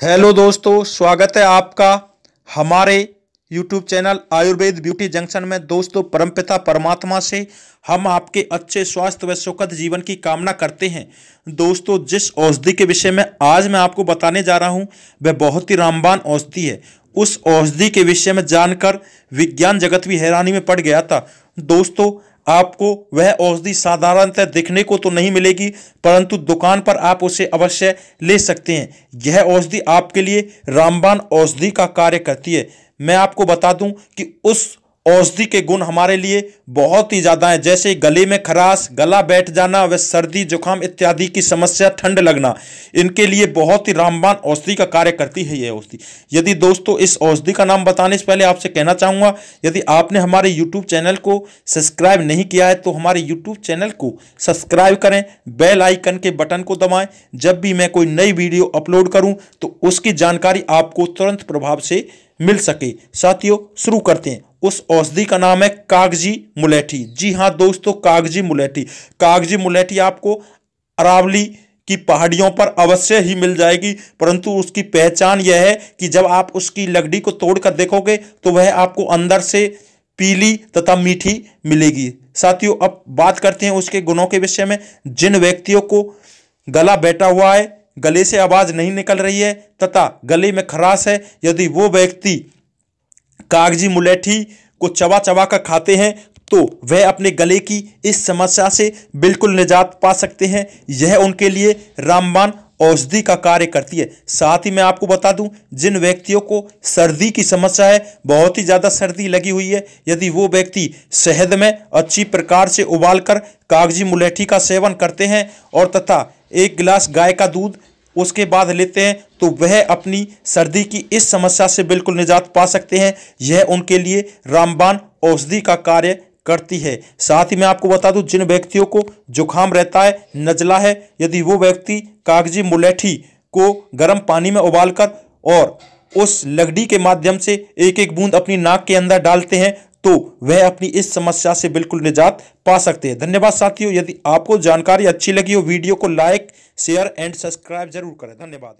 Hello दोस्तों, स्वागत है आपका हमारे YouTube channel Ayurved beauty junction में। दोस्तों, परमपिता परमात्मा से हम आपके अच्छे स्वास्थ्य व सुखद जीवन की कामना करते हैं। दोस्तों, जिस औषधि के विषय में आज मैं आपको बताने जा रहा हूँ, वह बहुत ही रामबान औषधि है। उस औषधि के विषय में जानकर विज्ञान जगत भी हैरानी में पड़ गया था। दोस्तों आपको वह औषधि साधारणतः दिखने को तो नहीं मिलेगी, परंतु दुकान पर आप उसे अवश्य ले सकते हैं। यह औषधि आपके लिए रामबान औषधि का कार्य करती है। मैं आपको बता दूँ कि उस औषधि के गुण हमारे लिए बहुत ही ज़्यादा है, जैसे गले में खराश, गला बैठ जाना व सर्दी, जुकाम इत्यादि की समस्या, ठंड लगना। इनके लिए बहुत ही रामबान औषधि का कार्य करती है यह औषधि। यदि दोस्तों, इस औषधि का नाम बताने से पहले आपसे कहना चाहूँगा, यदि आपने हमारे यूट्यूब चैनल को सब्सक्राइब नहीं किया है तो हमारे यूट्यूब चैनल को सब्सक्राइब करें, बेल आइकन के बटन को दबाएँ। जब भी मैं कोई नई वीडियो अपलोड करूँ तो उसकी जानकारी आपको तुरंत प्रभाव से मिल सके। साथियों, शुरू करते हैं। उस औषधि का नाम है कागज़ी मुलेठी। जी हाँ दोस्तों, कागज़ी मुलेठी। कागज़ी मुलेठी आपको अरावली की पहाड़ियों पर अवश्य ही मिल जाएगी, परंतु उसकी पहचान यह है कि जब आप उसकी लकड़ी को तोड़कर देखोगे तो वह आपको अंदर से पीली तथा मीठी मिलेगी। साथियों, अब बात करते हैं उसके गुणों के विषय में। जिन व्यक्तियों को गला बैठा हुआ है गले से आवाज़ नहीं निकल रही है, तथा गले में खराश है। यदि वो व्यक्ति कागज़ी मुलेठी को चबा चबा कर खाते हैं तो वह अपने गले की इस समस्या से बिल्कुल निजात पा सकते हैं। यह उनके लिए रामबान औषधि का कार्य करती है। साथ ही मैं आपको बता दूँ, जिन व्यक्तियों को सर्दी की समस्या है, बहुत ही ज़्यादा सर्दी लगी हुई है। यदि वो व्यक्ति शहद में अच्छी प्रकार से उबालकर कागज़ी मुलेठी का सेवन करते हैं, और तथा एक गिलास गाय का दूध उसके बाद लेते हैं तो वह अपनी सर्दी की इस समस्या से बिल्कुल निजात पा सकते हैं। यह उनके लिए रामबान औषधि का कार्य करती है। साथ ही मैं आपको बता दूँ, जिन व्यक्तियों को जुकाम रहता है, नजला है, यदि वो व्यक्ति कागज़ी मुलेठी को गर्म पानी में उबालकर और उस लकड़ी के माध्यम से एक एक बूंद अपनी नाक के अंदर डालते हैं तो वह अपनी इस समस्या से बिल्कुल निजात पा सकते हैं। धन्यवाद साथियों। यदि आपको जानकारी अच्छी लगी हो, वीडियो को लाइक शेयर एंड सब्सक्राइब ज़रूर करें। धन्यवाद।